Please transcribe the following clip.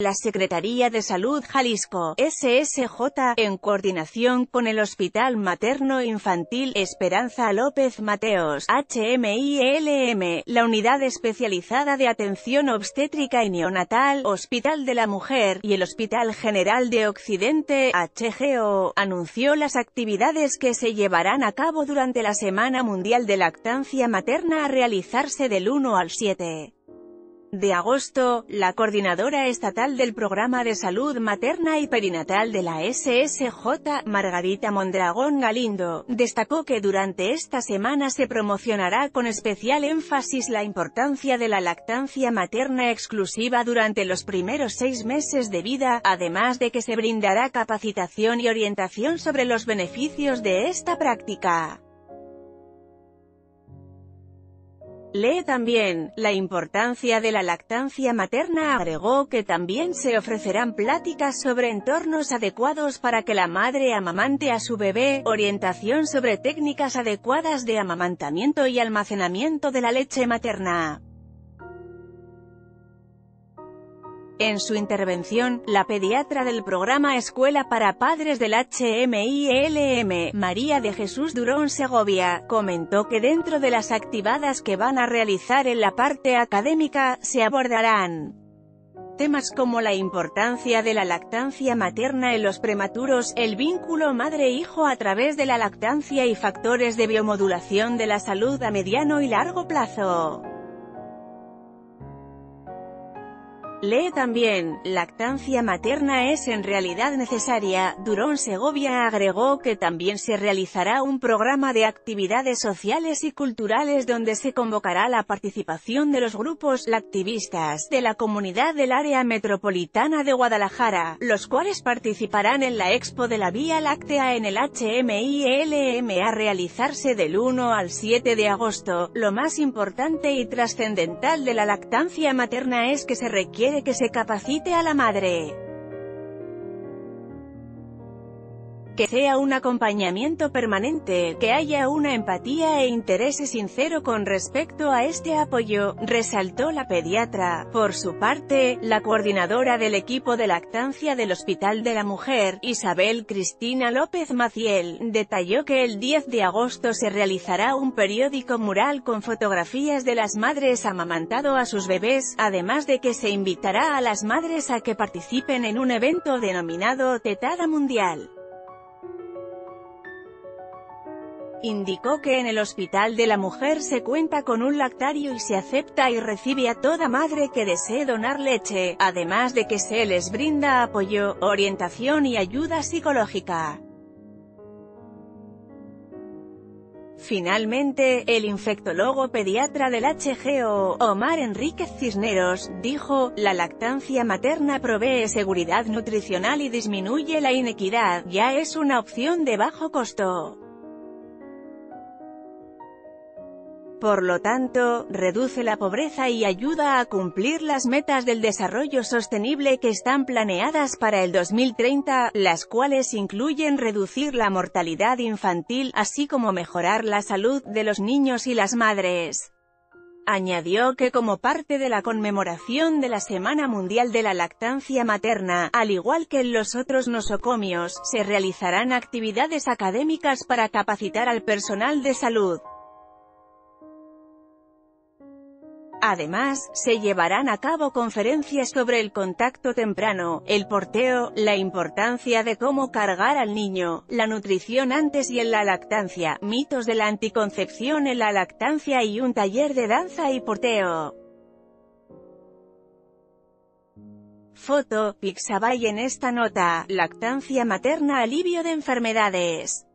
la Secretaría de Salud Jalisco, SSJ, en coordinación con el Hospital Materno Infantil Esperanza López Mateos, HMILM, la Unidad Especializada de Atención Obstétrica y Neonatal, Hospital de la Mujer, y el Hospital General de Occidente, HGO, anunció las actividades que se llevarán a cabo durante la Semana Mundial de Lactancia Materna a realizarse del 1 al 7 de agosto, la coordinadora estatal del Programa de Salud Materna y Perinatal de la SSJ, Margarita Mondragón Galindo, destacó que durante esta semana se promocionará con especial énfasis la importancia de la lactancia materna exclusiva durante los primeros seis meses de vida, además de que se brindará capacitación y orientación sobre los beneficios de esta práctica. Lee también, la importancia de la lactancia materna agregó que también se ofrecerán pláticas sobre entornos adecuados para que la madre amamante a su bebé, orientación sobre técnicas adecuadas de amamantamiento y almacenamiento de la leche materna. En su intervención, la pediatra del programa Escuela para Padres del HMILM, María de Jesús Durón Segovia, comentó que dentro de las activadas que van a realizar en la parte académica, se abordarán temas como la importancia de la lactancia materna en los prematuros, el vínculo madre-hijo a través de la lactancia y factores de biomodulación de la salud a mediano y largo plazo. Lee también, lactancia materna es en realidad necesaria. Durón Segovia agregó que también se realizará un programa de actividades sociales y culturales donde se convocará la participación de los grupos lactivistas de la comunidad del área metropolitana de Guadalajara, los cuales participarán en la Expo de la Vía Láctea en el HMILM a realizarse del 1 al 7 de agosto. Lo más importante y trascendental de la lactancia materna es que se requiere que se capacite a la madre. Que sea un acompañamiento permanente, que haya una empatía e interés sincero con respecto a este apoyo, resaltó la pediatra. Por su parte, la coordinadora del equipo de lactancia del Hospital de la Mujer, Isabel Cristina López Maciel, detalló que el 10 de agosto se realizará un periódico mural con fotografías de las madres amamantado a sus bebés, además de que se invitará a las madres a que participen en un evento denominado Tetada Mundial. Indicó que en el Hospital de la Mujer se cuenta con un lactario y se acepta y recibe a toda madre que desee donar leche, además de que se les brinda apoyo, orientación y ayuda psicológica. Finalmente, el infectólogo pediatra del HGO, Omar Enríquez Cisneros, dijo, la lactancia materna provee seguridad nutricional y disminuye la inequidad, ya es una opción de bajo costo. Por lo tanto, reduce la pobreza y ayuda a cumplir las metas del desarrollo sostenible que están planeadas para el 2030, las cuales incluyen reducir la mortalidad infantil, así como mejorar la salud de los niños y las madres. Añadió que como parte de la conmemoración de la Semana Mundial de la Lactancia Materna, al igual que en los otros nosocomios, se realizarán actividades académicas para capacitar al personal de salud. Además, se llevarán a cabo conferencias sobre el contacto temprano, el porteo, la importancia de cómo cargar al niño, la nutrición antes y en la lactancia, mitos de la anticoncepción en la lactancia y un taller de danza y porteo. Foto, Pixabay en esta nota, lactancia materna alivio de enfermedades.